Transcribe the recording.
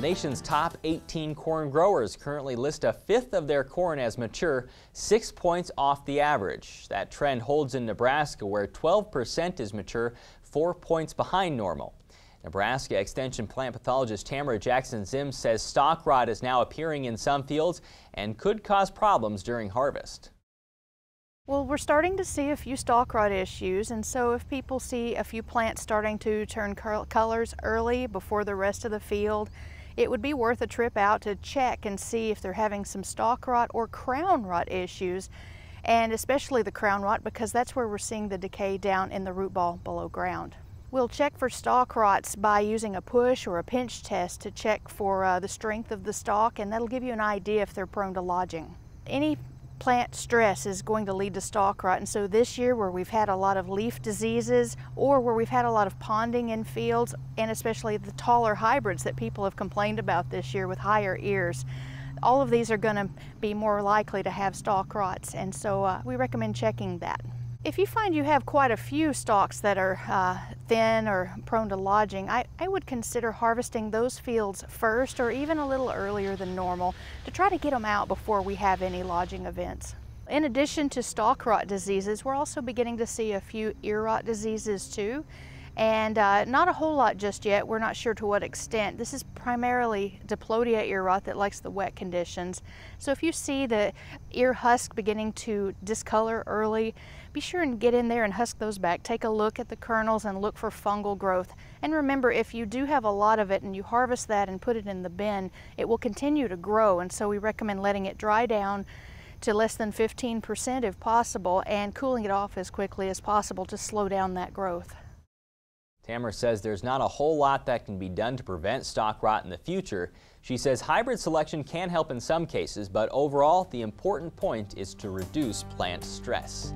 nation's top 18 corn growers currently list a fifth of their corn as mature, six points off the average. That trend holds in Nebraska, where 12% is mature, four points behind normal. Nebraska Extension plant pathologist Tamra Jackson-Ziems says stalk rot is now appearing in some fields and could cause problems during harvest. Well, we're starting to see a few stalk rot issues, and so if people see a few plants starting to turn colors early before the rest of the field, it would be worth a trip out to check and see if they're having some stalk rot or crown rot issues, and especially the crown rot because that's where we're seeing the decay down in the root ball below ground. We'll check for stalk rots by using a push or a pinch test to check for uh, the strength of the stalk, and that'll give you an idea if they're prone to lodging. Any plant stress is going to lead to stalk rot. And so this year where we've had a lot of leaf diseases or where we've had a lot of ponding in fields and especially the taller hybrids that people have complained about this year with higher ears, all of these are going to be more likely to have stalk rots. And so uh, we recommend checking that. If you find you have quite a few stalks that are uh, thin or prone to lodging, I, I, would consider harvesting those fields first or even a little earlier than normal to try to get them out before we have any lodging events. In addition to stalk rot diseases, we're also beginning to see a few ear rot diseases too and uh, not a whole lot just yet. We're not sure to what extent. This is primarily Diplodia ear rot that likes the wet conditions. So if you see the ear husk beginning to discolor early, be sure and get in there and husk those back. Take a look at the kernels and look for fungal growth. And remember, if you do have a lot of it and you harvest that and put it in the bin, it will continue to grow. And so we recommend letting it dry down to less than 15% if possible and cooling it off as quickly as possible to slow down that growth. Tamra says there's not a whole lot that can be done to prevent stalk rot in the future. She says hybrid selection can help in some cases, but overall, the important point is to reduce plant stress.